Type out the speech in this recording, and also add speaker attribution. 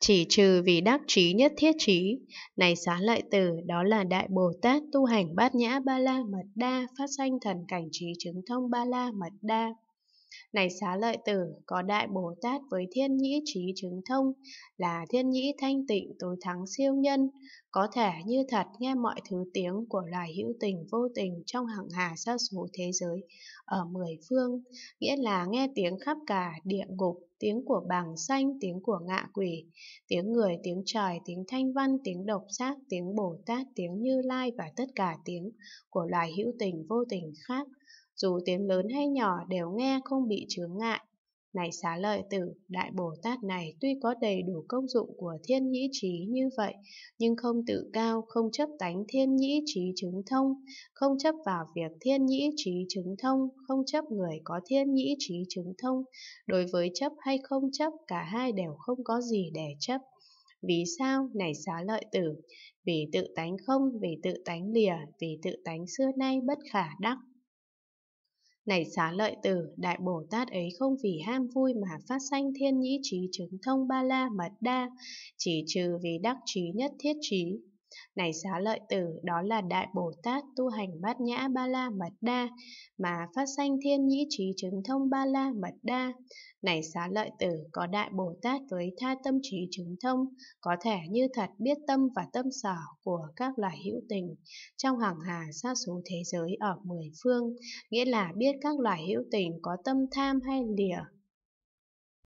Speaker 1: Chỉ trừ vì đắc trí nhất thiết trí, này xá lợi tử, đó là Đại Bồ Tát tu hành bát nhã ba la mật đa, phát sanh thần cảnh trí chứng thông ba la mật đa. Này xá lợi tử, có Đại Bồ Tát với thiên nhĩ trí chứng thông, là thiên nhĩ thanh tịnh tối thắng siêu nhân, có thể như thật nghe mọi thứ tiếng của loài hữu tình vô tình trong hằng hà sa số thế giới ở mười phương, nghĩa là nghe tiếng khắp cả địa ngục, tiếng của bàng xanh, tiếng của ngạ quỷ, tiếng người, tiếng trời, tiếng thanh văn, tiếng độc giác, tiếng Bồ Tát, tiếng Như Lai và tất cả tiếng của loài hữu tình vô tình khác, dù tiếng lớn hay nhỏ đều nghe không bị chướng ngại. Này xá lợi tử, Đại Bồ Tát này tuy có đầy đủ công dụng của thiên nhĩ trí như vậy, nhưng không tự cao, không chấp tánh thiên nhĩ trí chứng thông, không chấp vào việc thiên nhĩ trí chứng thông, không chấp người có thiên nhĩ trí chứng thông. Đối với chấp hay không chấp, cả hai đều không có gì để chấp. Vì sao? Này xá lợi tử, vì tự tánh không, vì tự tánh lìa, vì tự tánh xưa nay bất khả đắc. Này xá lợi tử, Đại Bồ Tát ấy không vì ham vui mà phát sanh thiên nhĩ trí chứng thông ba la mật đa, chỉ trừ vì đắc trí nhất thiết trí. Này xá lợi tử, đó là Đại Bồ Tát tu hành bát nhã ba la mật đa, mà phát sanh thiên nhĩ trí chứng thông ba la mật đa. Này xá lợi tử, có Đại Bồ Tát với tha tâm trí chứng thông, có thể như thật biết tâm và tâm sở của các loài hữu tình trong hàng hà sa số thế giới ở mười phương, nghĩa là biết các loài hữu tình có tâm tham hay lìa